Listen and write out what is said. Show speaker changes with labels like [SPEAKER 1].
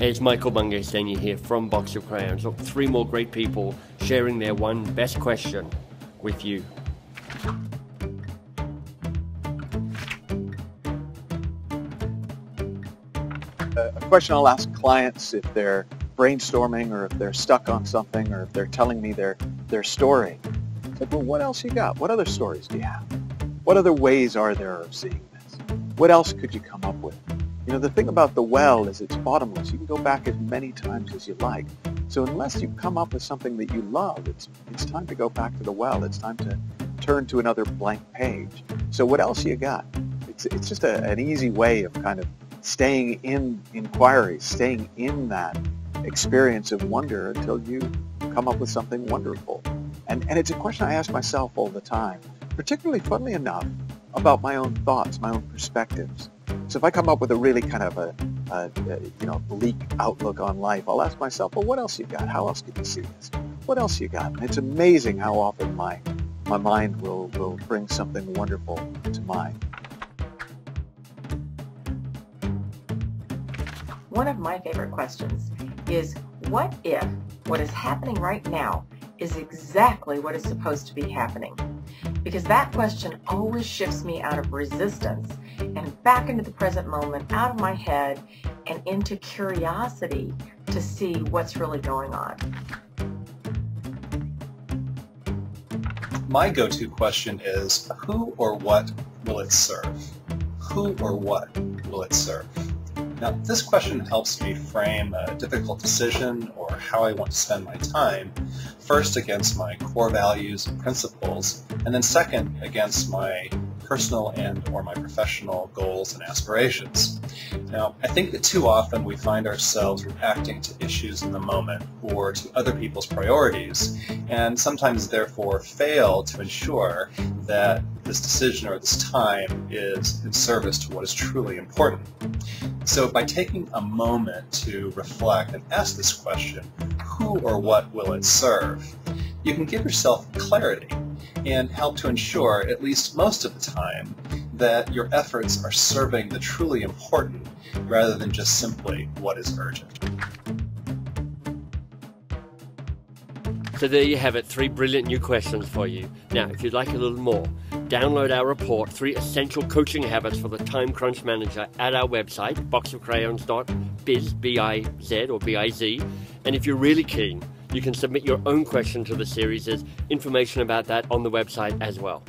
[SPEAKER 1] It's Michael Bungay here from Box of Crayons. Look, three more great people sharing their one best question with you.
[SPEAKER 2] A question I'll ask clients if they're brainstorming or if they're stuck on something or if they're telling me their, their story. It's like, well, what else you got? What other stories do you have? What other ways are there of seeing this? What else could you come up with? You know, the thing about the well is it's bottomless. You can go back as many times as you like. So unless you come up with something that you love, it's, it's time to go back to the well. It's time to turn to another blank page. So what else you got? It's, it's just a, an easy way of kind of staying in inquiry, staying in that experience of wonder until you come up with something wonderful. And, and it's a question I ask myself all the time, particularly, funnily enough, about my own thoughts, my own perspectives. So if I come up with a really kind of a, a, a, you know bleak outlook on life, I'll ask myself, well, what else you got? How else can you see this? What else you got? And it's amazing how often my my mind will will bring something wonderful to mind.
[SPEAKER 3] One of my favorite questions is what if what is happening right now is exactly what is supposed to be happening? Because that question always shifts me out of resistance and back into the present moment, out of my head, and into curiosity to see what's really going on.
[SPEAKER 4] My go-to question is, who or what will it serve? Who or what will it serve? Now, this question helps me frame a difficult decision or how I want to spend my time, first against my core values and principles, and then second against my personal and or my professional goals and aspirations. Now, I think that too often we find ourselves reacting to issues in the moment or to other people's priorities, and sometimes therefore fail to ensure that this decision or this time is in service to what is truly important. So by taking a moment to reflect and ask this question, who or what will it serve, you can give yourself clarity and help to ensure, at least most of the time, that your efforts are serving the truly important rather than just simply what is urgent.
[SPEAKER 1] So there you have it, three brilliant new questions for you. Now, if you'd like a little more, download our report, Three Essential Coaching Habits for the Time Crunch Manager at our website, boxofcrayons.biz, B-I-Z or B-I-Z. And if you're really keen, you can submit your own question to the series. There's information about that on the website as well.